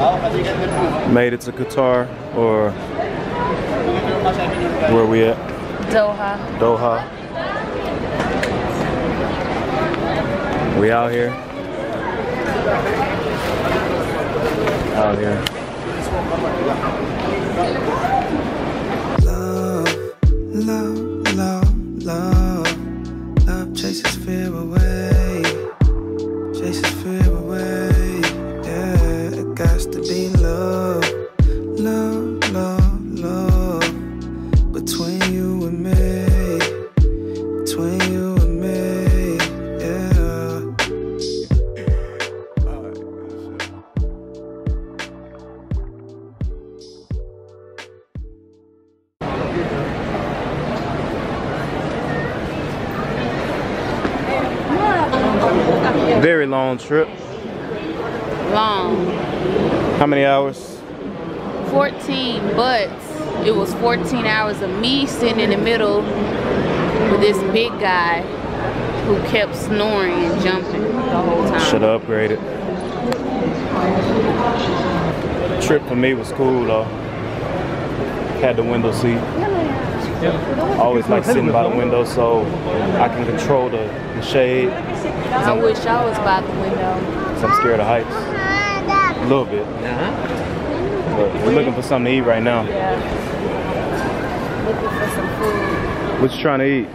made it to Qatar or where we at? Doha. Doha. We out here. Out here. Love, love, love, love. Love chases fear away. Long trip. Long. How many hours? 14, but it was 14 hours of me sitting in the middle with this big guy who kept snoring and jumping the whole time. Should have upgraded. Trip for me was cool though. Had the window seat. I always like sitting by the window so I can control the, the shade. I wish I was by the window. 'cause I'm scared of heights. A little bit. But we're looking for something to eat right now. Yeah. Looking for some food. What you trying to eat?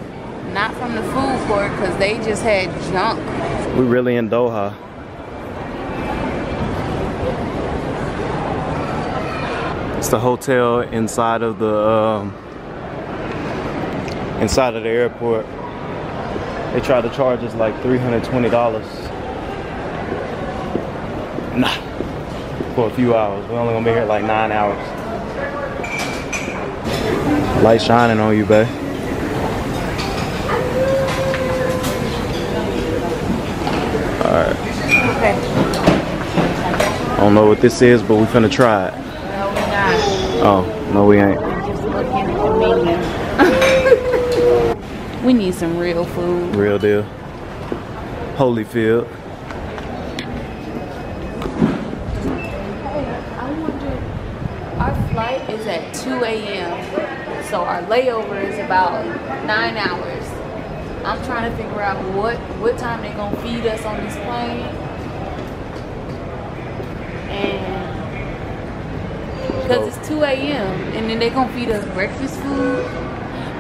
Not from the food court because they just had junk. We really in Doha. It's the hotel inside of the um, inside of the airport. They tried to charge us like $320. Nah, for a few hours. We're only gonna be here like nine hours. Light shining on you, babe. Alright. Okay. I don't know what this is, but we're finna try it. No, we're not. Oh, no we ain't. We're just looking convenient. We need some real food. Real deal. Holyfield. Our flight is at 2 a.m. So our layover is about nine hours. I'm trying to figure out what what time they're gonna feed us on this plane. And because it's 2 a.m. and then they're gonna feed us breakfast food.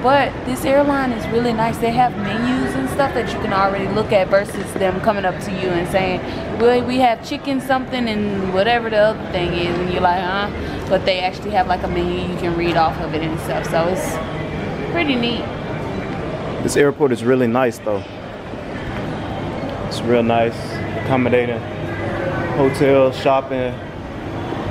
But this airline is really nice. They have menus and stuff that you can already look at versus them coming up to you and saying, well, we have chicken something and whatever the other thing is. And you're like, huh? But they actually have like a menu you can read off of it and stuff. So it's pretty neat. This airport is really nice though. It's real nice, accommodating. Hotel, shopping.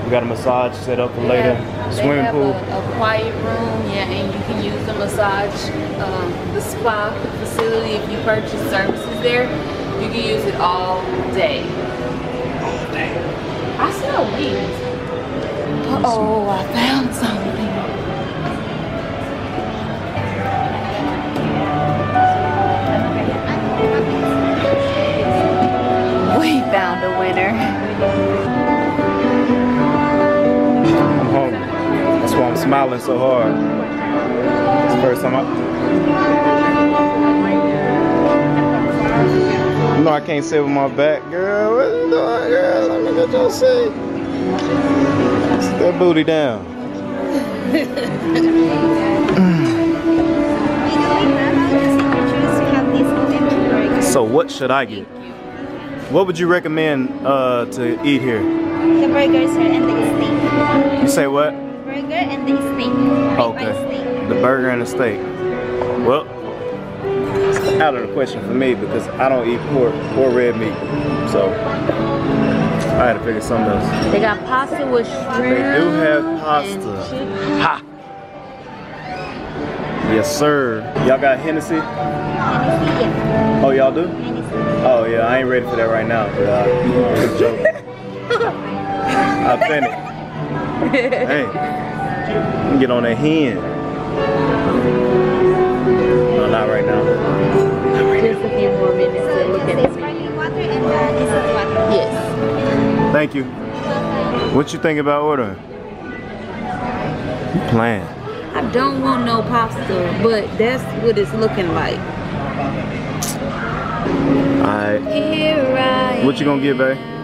We got a massage set up for They later. Have- Swimming they have pool. A, a quiet room, yeah, and you can use the massage, um, the spa facility. If you purchase services there, you can use it all day. All day. I smell wings. Uh oh, I found something. We found a winner. That's why I'm smiling so hard. It's the first time I. You know I can't sit with my back, girl. What you doing, girl? Let me get your seat. Sit that booty down. So what should I get? What would you recommend uh, to eat here? The burger, sir, and the steak. You say what? Okay. The burger and the steak. Well, it's out of the question for me because I don't eat pork or red meat. So I had to figure something else. They got pasta with shrimp. They do have pasta. chicken. Ha! Yes, sir. Y'all got Hennessy? Hennessy, yeah. Oh, y'all do? Hennessy. Oh, yeah, I ain't ready for that right now. But uh, good joke. I finished. Hey, you can get on that hen. No, not right now. Just a few more minutes to look at is sparkling water and uh, this is water. Yes. Thank you. What you think about ordering? You playing? I don't want no pasta, but that's what it's looking like. Alright. Here I What you gonna get, babe?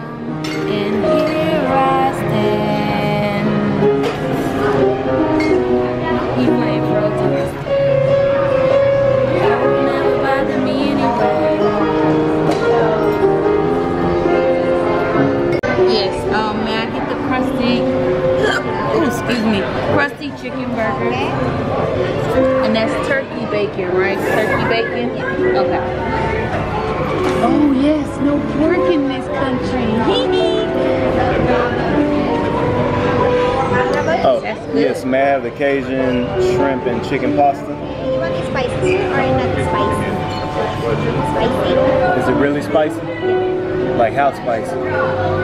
The Cajun shrimp and chicken pasta? You want it spicy or not spicy? Spicy. Is it really spicy? Like how spicy? Uh,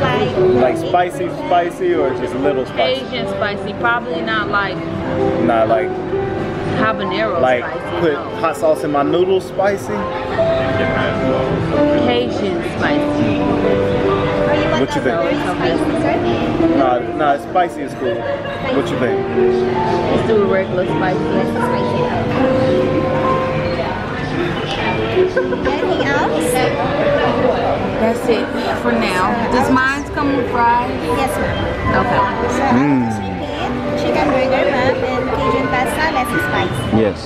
like Like spicy, spicy, or just a little spicy? Asian spicy, probably not like Not like habanero like spicy. put no. hot sauce in my noodles spicy. Cajun spicy. Or you want What you think? very spicy, sir? Nah, nah, spicy is cool. What you think? Let's do a regular spicy. Anything else? That's it for now. Does mine come with fries? Yes, ma'am. Okay. So Mm. I'll just repeat. Chicken burger, ma'am, and Cajun pasta, less spicy. Yes.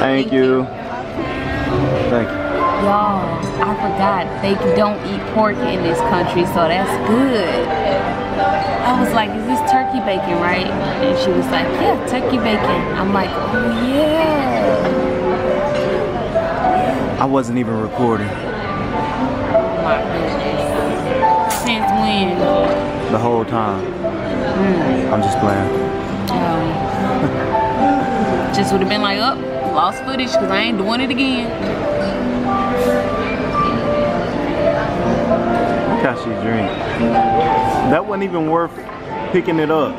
Thank you. Thank you. Thank you. Y'all, I forgot they don't eat pork in this country, so that's good. I was like, is this turkey bacon, right? And she was like, yeah, turkey bacon. I'm like, oh yeah. I wasn't even recording Oh my goodness. Since when? the whole time. I'm just playing. Um, just would have been like, up, lost footage because I ain't doing it again. Look how she drink. That wasn't even worth picking it up.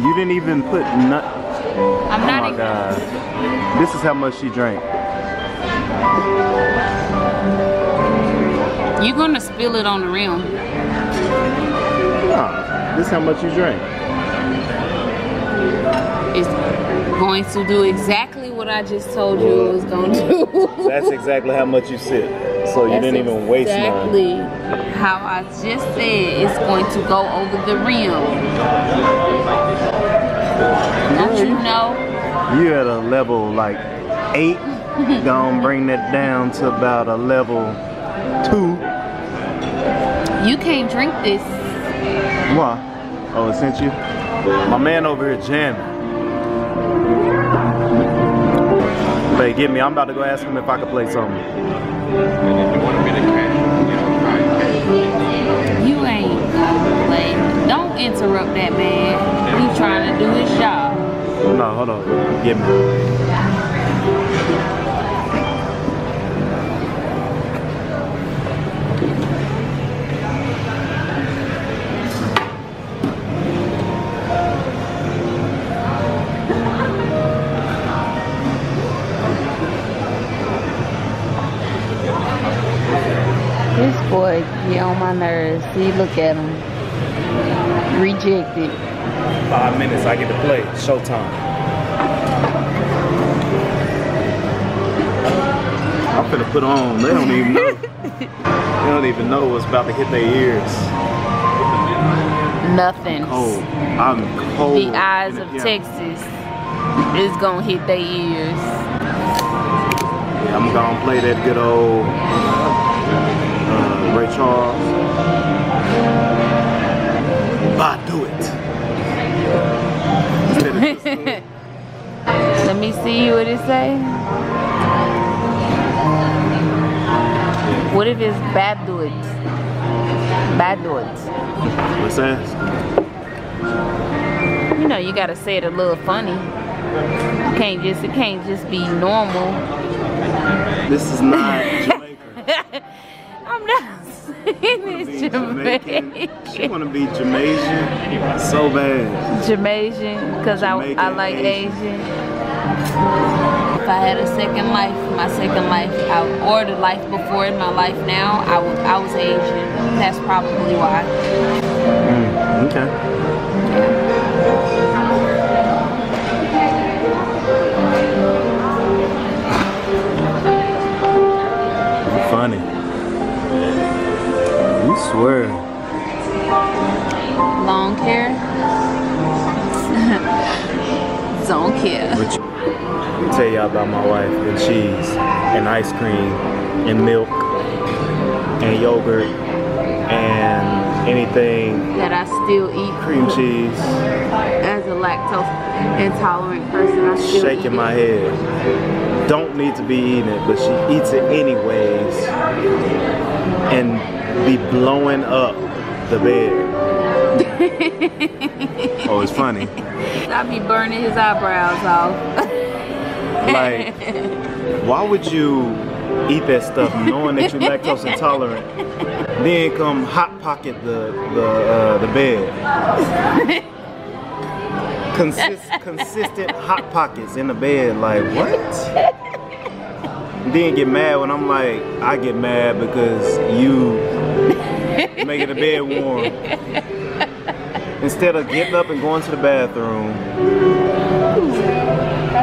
You didn't even put nut. I'm Oh not my even. god. This is how much she drank. You're gonna spill it on the rim. Nah, this is how much you drank. It's going to do exactly what I just told you it was gonna do. That's exactly how much you sip. So you That's didn't even waste none. exactly how I just said it's going to go over the rim. Don't you know? You at a level like eight. Gonna bring that down to about a level two. You can't drink this. Why? Oh, it sent you? My man over here jamming. Babe, get me. I'm about to go ask him if I could play something. You ain't like don't interrupt that man. He's trying to do his job. No, hold on. Get me. My nerves. See, look at him. Rejected. Five minutes, I get to play. Showtime. I'm finna put on. They don't even know. they don't even know what's about to hit their ears. Nothing. Cold. I'm cold. The eyes of. Texas is gonna hit their ears. Yeah, I'm gonna play that good old uh, Ray Charles. Do it. Instead of just, Let me see what it say. What if it's bad dudes? Bad dudes. What's that? You know, you gotta say it a little funny. You can't just it can't just be normal. This is not Jamaica. I'm not saying Jamaican. She wanna be Jamaican so bad. Jamaican, because I, I like Asian. Asian. If I had a second life, my second life, I, or the life before in my life now, I was I was Asian. That's probably why. Mm, okay. Cream and milk and yogurt and anything That I still eat cream cheese as a lactose intolerant person. I still eat shaking it. my head. Don't need to be eating it, but she eats it anyways and be blowing up the bed. oh, it's funny. I be burning his eyebrows off. Like, why would you eat that stuff knowing that you're lactose intolerant? Then come hot pocket the the uh, the bed. Consist, consistent hot pockets in the bed. Like what? Then get mad when I'm like, I get mad because you making the bed warm. Instead of getting up and going to the bathroom,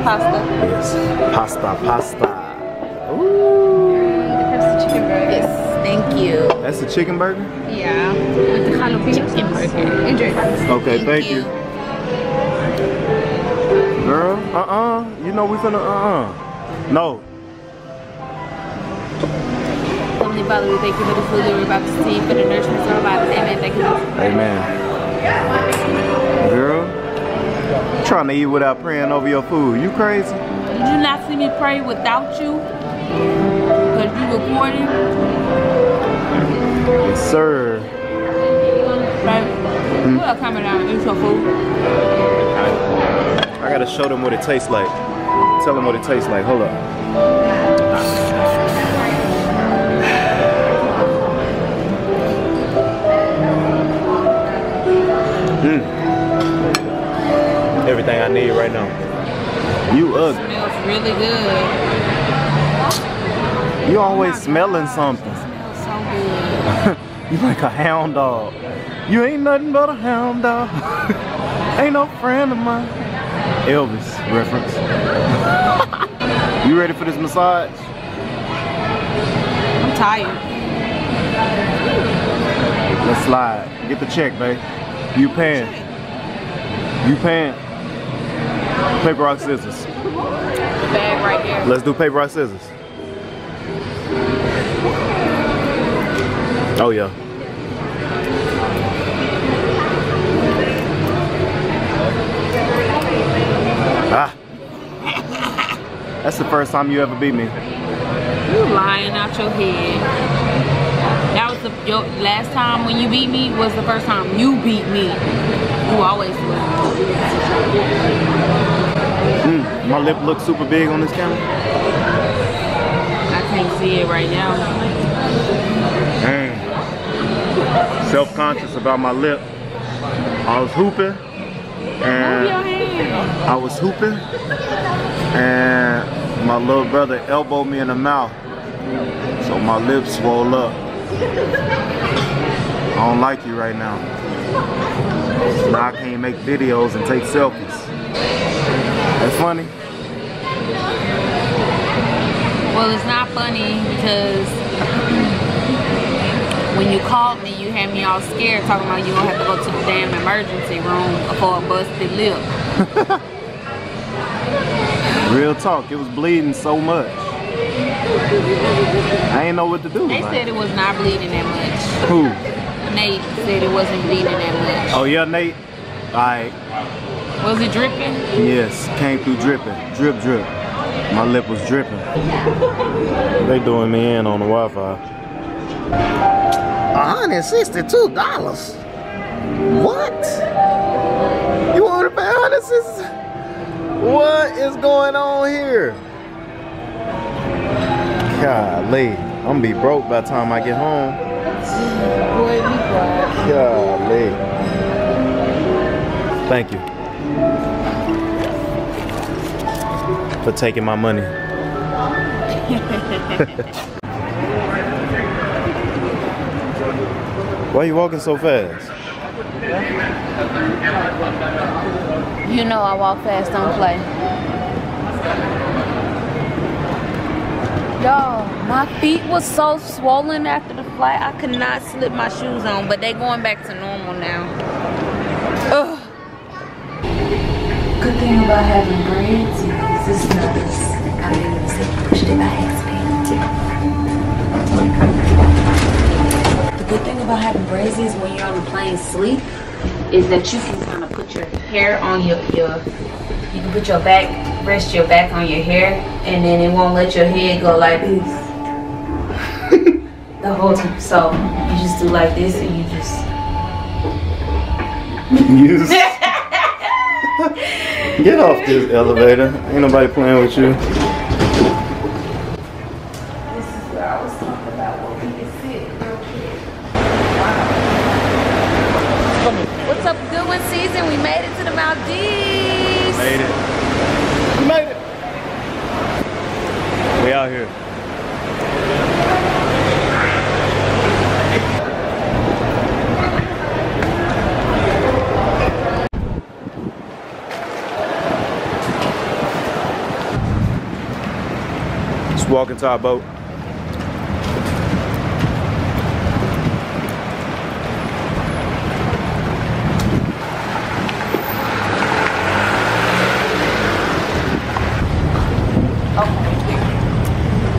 Pasta. yes, pasta, pasta. Ooh. The chicken burger. Yes, thank you. That's a chicken burger? Yeah, with the jalapeno burger. Enjoy. Okay, thank, you. Girl, uh-uh. You know we finna, uh-uh. No. Heavenly Father, we thank you for the food that we're about to see, for the nourishment of our bodies. Amen. Thank you. Amen. Girl, you trying to eat without praying over your food. You crazy? Did you not see me pray without you? Because you recording, Yes, sir. right? Put a camera down and eat your food. I gotta show them what it tastes like. Tell them what it tastes like. Hold up. Everything I need right now. You ugly. Smells really good. You always smelling something. Smells so good. You like a hound dog. You ain't nothing but a hound dog. ain't no friend of mine. Elvis reference. you ready for this massage? I'm tired. Let's slide. Get the check, babe. You paying. You paying. Paper, rock, scissors. Right. Let's do paper, rock, scissors. Oh, yeah. Ah. That's the first time you ever beat me. You lying out your head. That was the your last time when you beat me was the first time you beat me. You always lose. Mm, my lip looks super big on this camera. I can't see it right now. Dang. Self-conscious about my lip. I was hooping. And. I was hooping. And my little brother elbowed me in the mouth. So my lips swole up. I don't like you right now. Now I can't make videos and take selfies. That's funny. Well, it's not funny because when you called me, you had me all scared talking about you gonna have to go to the damn emergency room for a busted lip. Real talk, it was bleeding so much. I ain't know what to do. They like. said it was not bleeding that much. Who? Nate said it wasn't bleeding that much. Oh yeah, Nate. Alright. Was it dripping? Yes, came through dripping. Drip drip. My lip was dripping. They doing me in on the Wi-Fi. $162? What? You want to pay 160? What is going on here? Golly, I'm gonna be broke by the time I get home. Boy, be quiet. Golly. Thank you for taking my money. Why are you walking so fast? You know I walk fast, don't play. Y'all, my feet was so swollen after the flight. I could not slip my shoes on, but they going back to normal now. Ugh. Good thing about having braids is not as I. The good thing about having braids is when you're on the plane sleep, is that you can kind of put your hair on your your you can put your back rest your back on your hair and then it won't let your head go like this the whole time so you just do like this and you just Use. Get off this elevator. Ain't nobody playing with you. this is where I was talking about what we can sit real quick what's up Goodwin season we made it to the Maldives Made it. We made it. We out here. Just walking to our boat.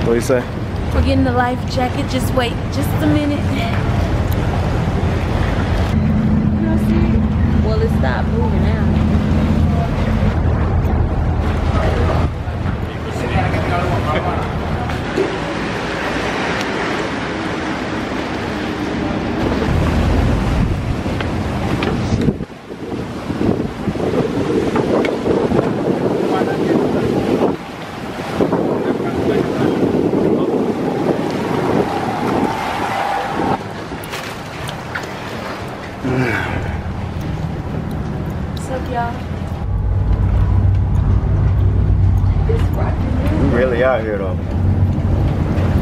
What do you say? We're getting the life jacket. Just wait just a minute. Well, it stopped moving now. What's up, y'all? It's rocking. We really out here though.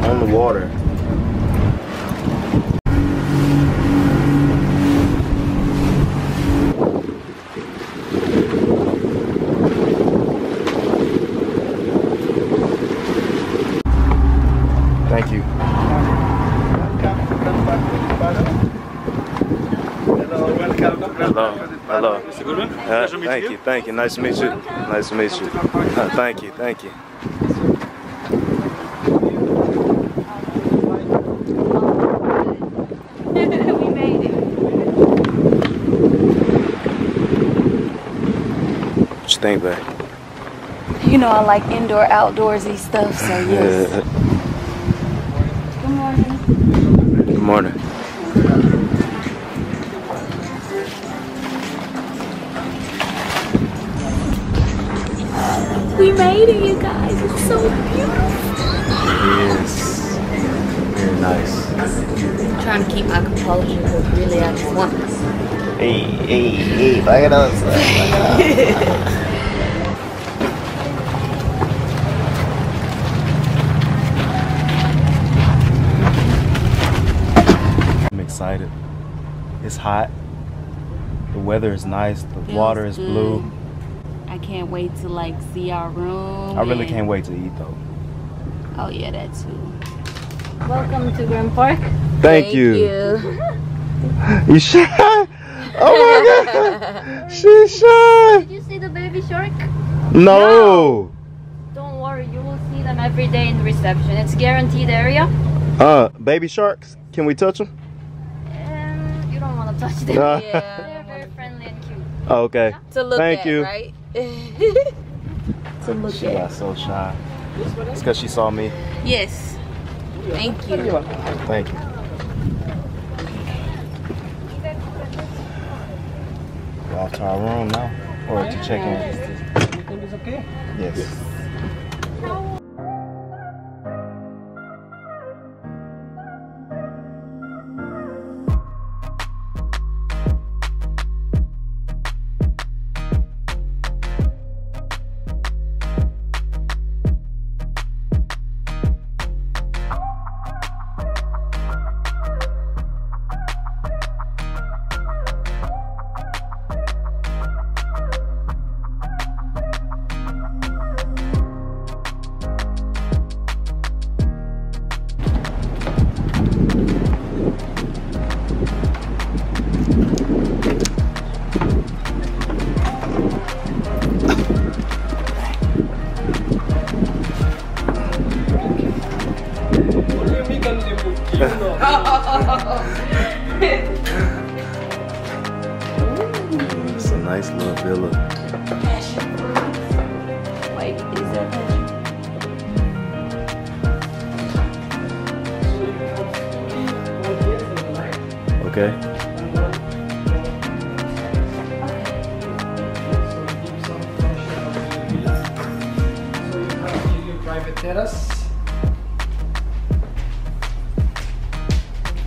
On the water. Thank you. Hello. Hello. Uh, thank you. Thank you. Nice to meet you. Nice to meet you. Uh, thank you. Thank you. we made it. What you think, babe? You know I like indoor, outdoorsy stuff, so yes. Good morning. Good We made it, you guys. It's so beautiful. Yes. Very nice. I'm trying to keep my composure, but really I just want this. Hey, hey, hey, look at us. Look at us. I'm excited. It's hot. The weather is nice. The Feels water is good. blue. I can't wait to like see our room. I really and- can't wait to eat though. Oh yeah, that too. Welcome to Grand Park. Thank, you. you. You shy? Oh my god. She's shy. Did you see the baby shark? No. Don't worry, you will see them every day in reception. It's guaranteed area. Uh, baby sharks. Can we touch them? Um, you don't want to touch them. Uh, Yeah. They're very friendly and cute. okay. To look Thank at, you. right? to look She at. got so shy. It's because she saw me. Yes. Thank you. Thank you. We're off to our room now. Or to check in. Everything is okay? Yes. It's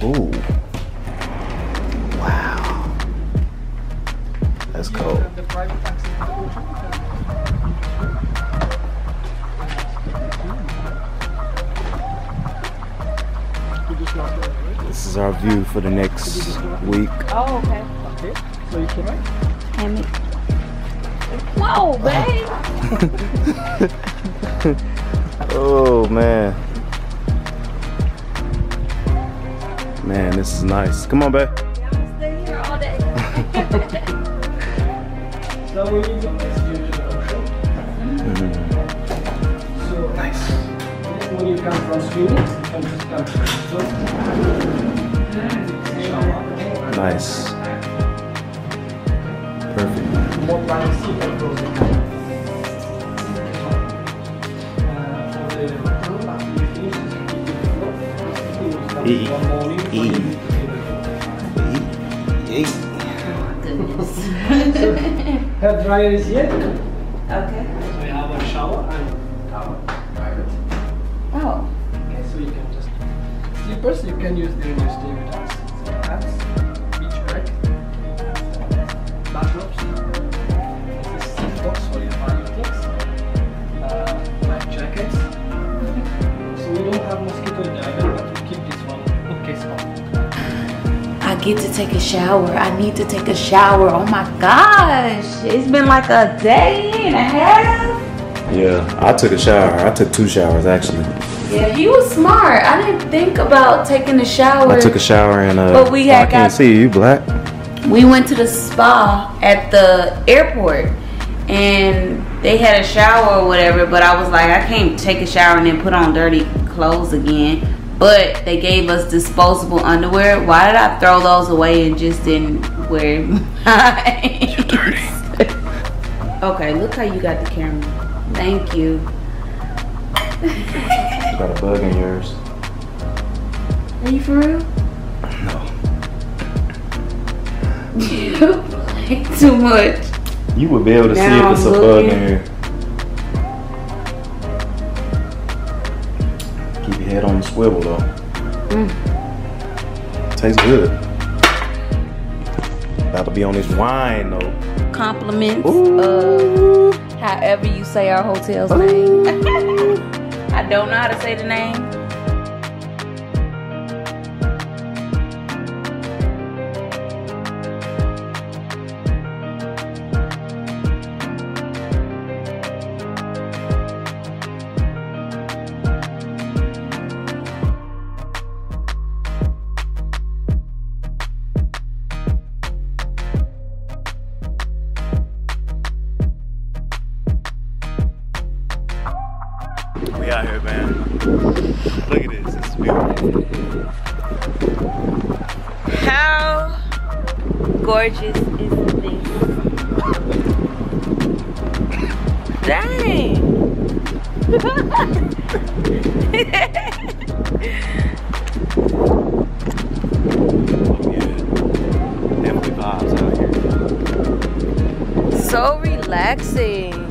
Ooh. Wow. That's cold. Have the private access to the ocean. To this last level, right? This is our view for the next week. Oh, okay. Okay. So you can right? Whoa, babe. Oh man. Man, this is nice. Come on, babe. Nice. when you come from. Nice. Perfect. E. one morning, E. you Yay. So, hair dryer is here. Okay. So we have a shower and towel, private. Oh. Okay, so you can just slippers you can use during your stay Get to take a shower. I need to take a shower. Oh my gosh. It's been like a day and a half. Yeah, I took a shower. I took two showers actually. Yeah, he was smart. I didn't think about taking a shower. I took a shower and uh But we had I can't got- see you, you black. we went to the spa at the airport and they had a shower or whatever but i was like i can't take a shower and then put on dirty clothes again but they gave us disposable underwear why did i throw those away and just didn't wear mine okay look how you got the camera thank you You got a bug in yours. are you for real No. you play too much You would be able to see if it's a I'm bug looking. in here. Head on the swivel though. Mm. Tastes good. About to be on this wine though. compliments of however you say our hotel's name. I don't know how to say the name. Out here, man. Look at this. It's beautiful. How gorgeous is this? Dang. Definitely vibes out here. so relaxing.